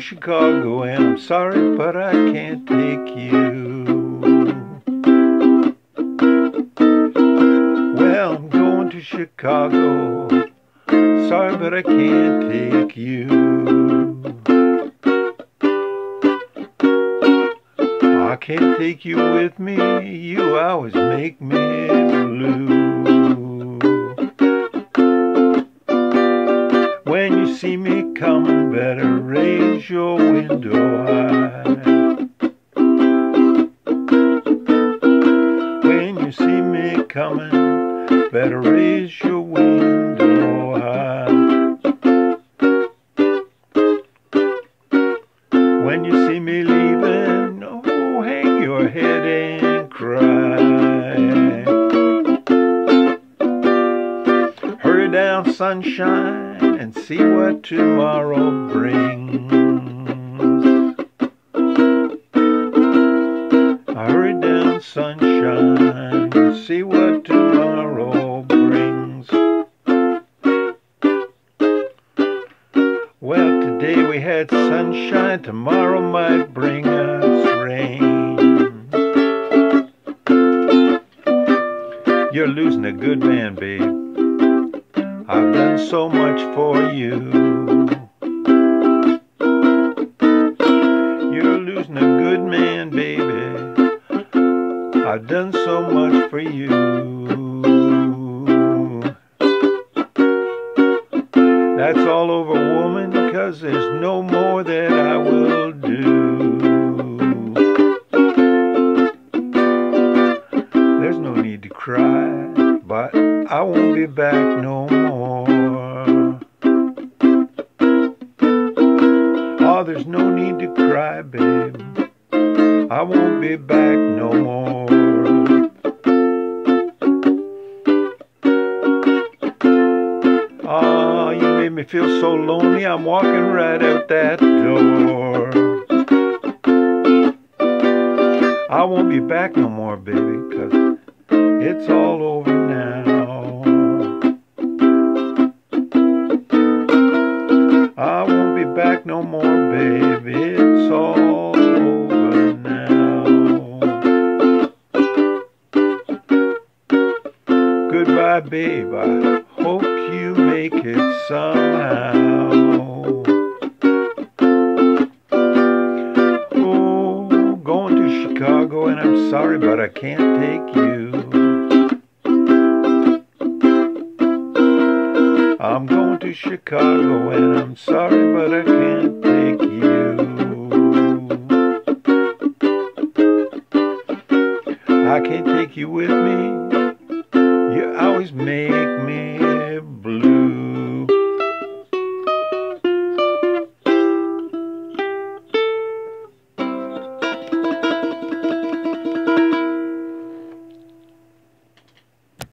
Chicago and I'm sorry, but I can't take you. Well, I'm going to Chicago. Sorry, but I can't take you. I can't take you with me. You always make me blue. When you see me coming, better raise your window high. When you see me coming, better raise your window high. When you see me leaving, oh, hang your head and cry. Hurry down, sunshine, and see what tomorrow brings. Hurry down, sunshine, see what tomorrow brings. Well, today we had sunshine, tomorrow might bring us rain. You're losing a good man, babe. I've done so much for you. You're losing a good man, baby. I've done so much for you. That's all over, woman, cause there's no more that I will do. There's no need to cry, but I won't be back no more. There's no need to cry, babe. I won't be back no more. Oh, you made me feel so lonely. I'm walking right out that door. I won't be back no more, baby, cause it's all over back no more, baby. It's all over now. Goodbye, babe. I hope you make it somehow. Oh, going to Chicago, and I'm sorry, but I can't take you. I'm going to Chicago, and I'm sorry, but I can't take you. I can't take you with me. You always make me.